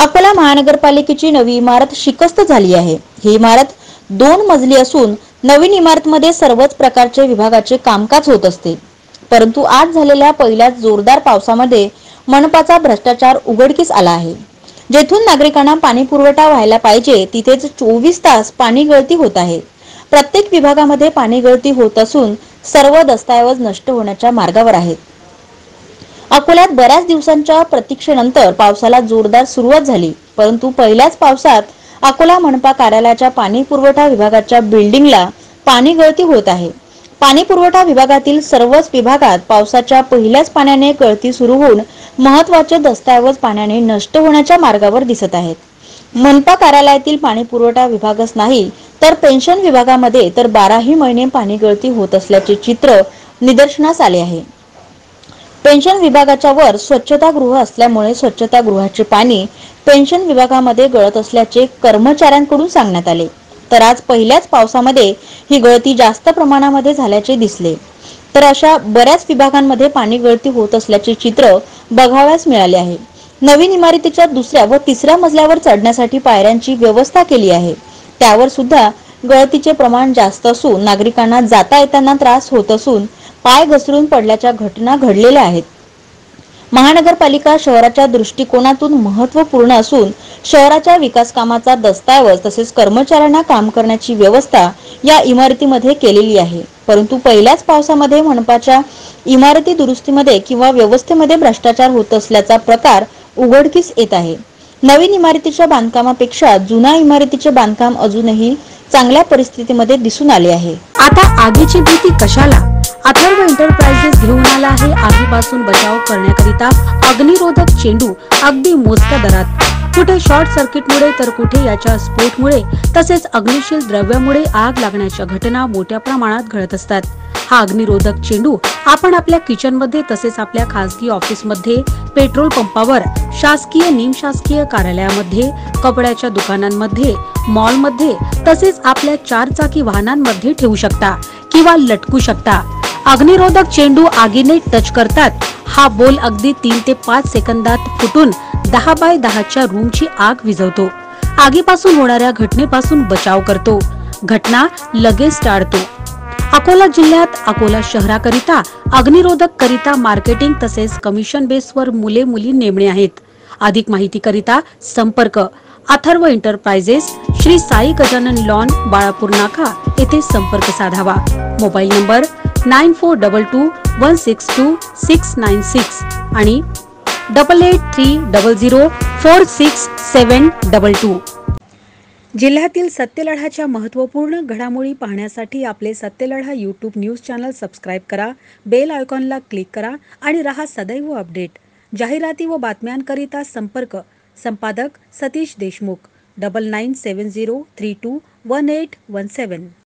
अकोला महानगरपालिकेची नवी इमारत शिकस्त झाली आहे. ही इमारत दोन मजली असून नवीन इमारतमध्ये सर्वच प्रकारचे विभागाचे कामकाज होत असते. परंतु आज झालेल्या पहिल्याच जोरदार पावसामध्ये मनपाचा भ्रष्टाचार उघडकीस आला आहे. जेथून नागरिकांना पाणी पुरवठा व्हायला पाहिजे तिथेच चोवीस तास पाणी गळती होत आहे. प्रत्येक विभागामध्ये पाणी गळती होत असून सर्व दस्तऐवज नष्ट होण्याच्या मार्गावर आहेत. अकोल्यात बऱ्याच दिवसांच्या प्रतीक्षेनंतर पावसाला जोरदार सुरुवात झाली. परंतु पहिल्याच पावसात अकोला मनपा कार्यालयाच्या पाणी पुरवठा विभागाच्या बिल्डिंगला पाणी गळती होत आहे. पाणी पुरवठा विभागातील सर्वच विभागात पावसाच्या पहिल्याच पाण्याने गळती सुरू होऊन महत्त्वाचे दस्तऐवज पाण्याने नष्ट होण्याच्या मार्गावर दिसत आहेत. मनपा कार्यालयातील पाणी पुरवठा विभागच नाही तर पेन्शन विभागामध्ये तर बाराही महिने पाणी गळती होत असल्याचे चित्र निदर्शनास आले आहे. पेन्शन विभागाच्या वर स्वच्छतागृह असल्यामुळे स्वच्छतागृहाचे पाणी पेन्शन विभागामध्ये गळत असल्याचे कर्मचाऱ्यांकडून सांगण्यात आले. तर आज पहिल्याच पावसामध्ये ही गळती जास्त प्रमाणामध्ये झाल्याचे दिसले. तर अशा बऱ्याच विभागांमध्ये पाणी गळती होत असल्याचे चित्र बघाव्यास मिळाले आहे. नवीन इमारतीच्या दुसऱ्या व तिसऱ्या मजल्यावर चढण्यासाठी पायऱ्यांची व्यवस्था केली आहे. त्यावर सुद्धा गळतीचे प्रमाण जास्त असून नागरिकांना जाता येताना त्रास होत असून पाय घसरून पडल्याच्या घटना घडलेल्या आहेत. महानगरपालिका शहराच्या दृष्टिकोनातून महत्त्वपूर्ण असून शहराच्या विकास कामाचा दस्तावेज तसेच कर्मचाऱ्यांना काम करण्याची व्यवस्था या इमारतीमध्ये केलेली आहे. परंतु पहिल्याच पावसामध्ये मनपाच्या इमारती दुरुस्तीमध्ये किंवा व्यवस्थेमध्ये भ्रष्टाचार होत असल्याचा प्रकार उघडकीस येत आहे. नवीन इमारतीच्या बांधकामापेक्षा जुना इमारतीचे बांधकाम अजूनही चांगल्या परिस्थितीमध्ये दिसून आले आहे. आता आगीची भीती कशाला? अथर्व एंटरप्राइजेस घेऊन आला आहे. आगीपासून बचाव करण्याकरिता अग्निरोधक चेंडू अगदी मोजक्या दरात. कुठे शॉर्ट सर्किटमुळे तर कुठे याच्या स्फोटमुळे तसेच अग्निशील द्रव्यामुळे आग लागण्याच्या घटना मोठ्या प्रमाणात घडत असतात. हा अग्निरोधक चेंडू आपण आपल्या किचनमध्ये तसेच आपल्या खासगी ऑफिसमध्ये पेट्रोल पंपावर शासकीय निमशासकीय कार्यालयामध्ये कपड्याच्या दुकानांमध्ये मॉलमध्ये तसेच आपल्या चारचाकी वाहनांमध्ये ठेवू शकता किंवा लटकू शकता. अग्निरोधक चेंडू आगीने टच करतात. हा बोल अगदी तीन ते पाच सेकंदात फुटून दहा बाय दहाच्या रूमची आग विझवतो. आगीपासून होणाऱ्या घटनेपासून बचाव करतो. घटना लगेच टाळतो. अकोला जिल्ह्यात अकोला शहराकरिता अग्निरोधक करिता मार्केटिंग तसेच कमिशन बेसवर मुले मुली नेमणे आहेत. अधिक माहिती करिता संपर्क. अथर्व एंटरप्राइजेस श्री साई गजानन लॉन बाळापूर नाका येथे संपर्क साधावा. Mobile number nine four double two one six two six nine six आणि double eight three double zero four six seven double two जिल्ह्यातील सत्यलढाच्या महत्त्वपूर्ण घडामोडी पाहण्यासाठी आपले Satyaladha YouTube news channel subscribe करा बेल आयकॉनला क्लिक करा आणि रहा सदैव अपडेट जाहिराती व बातम्यांकरिता संपर्क संपादक Satish Deshmukh double nine seven zero three two one eight one seven